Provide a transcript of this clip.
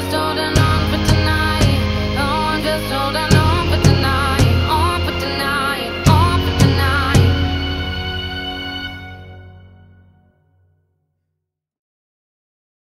just holding on for tonight. No, I'm just holding